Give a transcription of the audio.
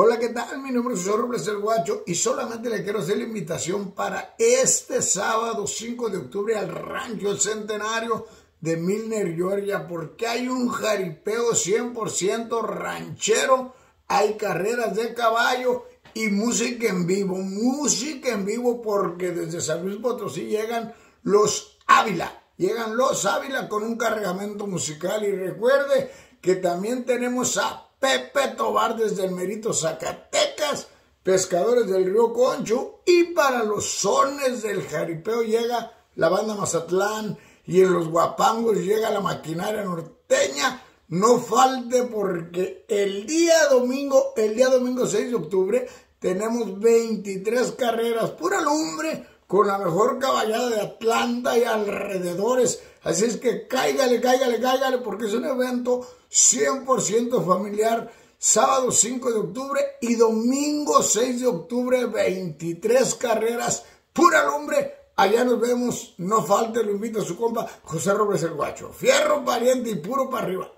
Hola, ¿qué tal? Mi nombre es José Robles el Guacho y solamente le quiero hacer la invitación para este sábado 5 de octubre al Rancho Centenario de Milner, Georgia, porque hay un jaripeo 100% ranchero, hay carreras de caballo y música en vivo, música en vivo porque desde San Luis Potosí llegan los Ávila, llegan los Ávila con un cargamento musical y recuerde que también tenemos a Pepe Tobar desde el Merito Zacatecas, pescadores del río Concho y para los sones del jaripeo llega la banda Mazatlán y en los guapangos llega la maquinaria norteña. No falte porque el día domingo, el día domingo 6 de octubre, tenemos 23 carreras, pura lumbre, con la mejor caballada de Atlanta y alrededores. Así es que cáigale, cáigale, cáigale, porque es un evento 100% familiar. Sábado 5 de octubre y domingo 6 de octubre, 23 carreras, pura lumbre. Allá nos vemos, no falte, lo invito a su compa José Robles el Guacho. Fierro, pariente y puro para arriba.